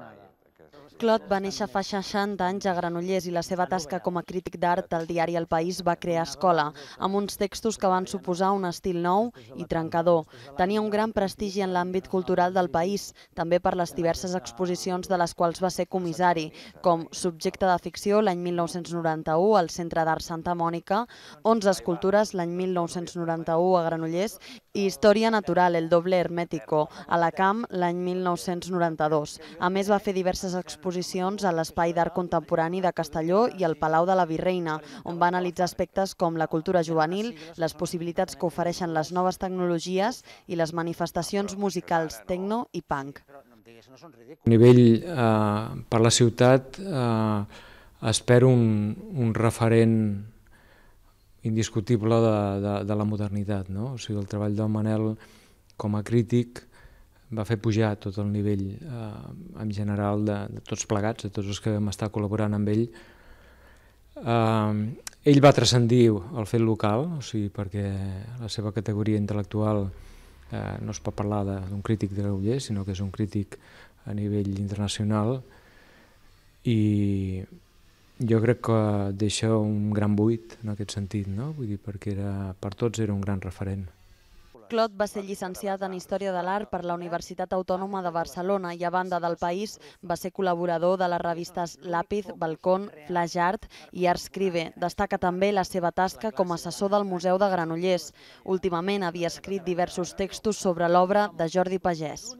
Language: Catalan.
nada. Clot va néixer fa 60 anys a Granollers i la seva tasca com a crític d'art del diari El País va crear escola, amb uns textos que van suposar un estil nou i trencador. Tenia un gran prestigi en l'àmbit cultural del país, també per les diverses exposicions de les quals va ser comissari, com Subjecte de ficció l'any 1991 al Centre d'Art Santa Mònica, 11 escultures l'any 1991 a Granollers i Història Natural, el doble hermético, a la Camp l'any 1992. A més, va fer diverses exposicions a l'Espai d'Art Contemporani de Castelló i al Palau de la Virreina, on va analitzar aspectes com la cultura juvenil, les possibilitats que ofereixen les noves tecnologies i les manifestacions musicals tecno i punk. A nivell eh, per la ciutat eh, espero un, un referent indiscutible de, de, de la modernitat. No? O sigui, el treball del Manel com a crític va fer pujar tot el nivell eh, en general de, de tots plegats, de tots els que vam estar col·laborant amb ell. Eh, ell va transcendir el fet local, o sigui, perquè la seva categoria intel·lectual eh, no es pot parlar d'un crític de Granollers, sinó que és un crític a nivell internacional i jo crec que deixa un gran buit en aquest sentit, no? Vull dir, perquè era, per tots era un gran referent. Clot va ser llicenciat en Història de l'Art per la Universitat Autònoma de Barcelona i a banda del país va ser col·laborador de les revistes Lápiz, Balcón, Flash Art i Artscribe. Destaca també la seva tasca com a assessor del Museu de Granollers. Últimament havia escrit diversos textos sobre l'obra de Jordi Pagès.